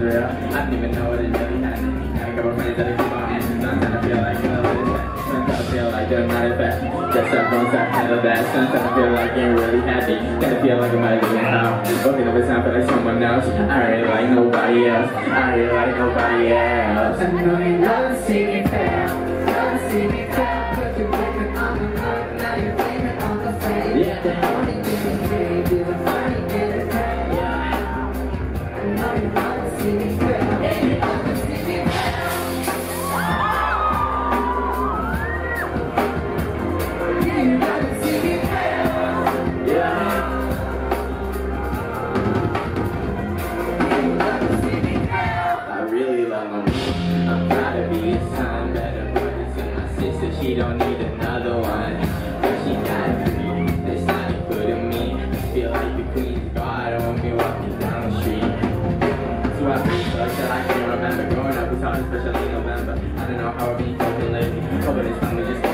I. I don't even know what is really happening. Got a couple friends that I keep. Sometimes I feel like that. Sometimes I feel like they're not as bad. Just up on top handle that. Sometimes I feel like I'm really happy. I feel like I'm out of the house. Up at time someone else. I really like nobody else. I really like nobody else. I know you never see me sister. She don't need another one. But she for me. That's not good in me. I feel like the queen's guard when me walking down the street. So I feel like I can remember. Growing up was hard, especially in November. I don't know how I've been coping lately. Hoping this we just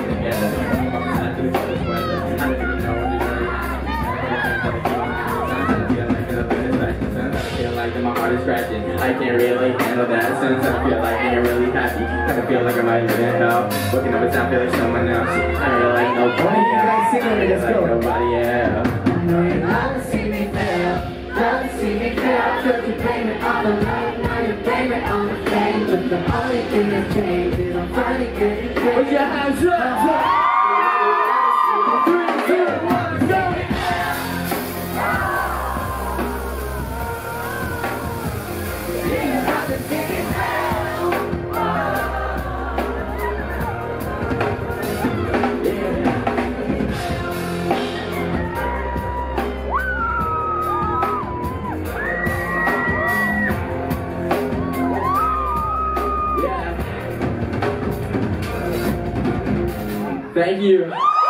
heart is scratching. I can't really handle that. Sometimes I feel like I'm really happy. I feel like I might live in hell. Waking up at time, feel like someone else. I don't really like nobody else. I don't really like nobody else. I know you never see me fail, never see me fail. Took you blame it on the love, now you blame it on the fame. But the only thing that changed is I'm finally getting paid. Put your hands up.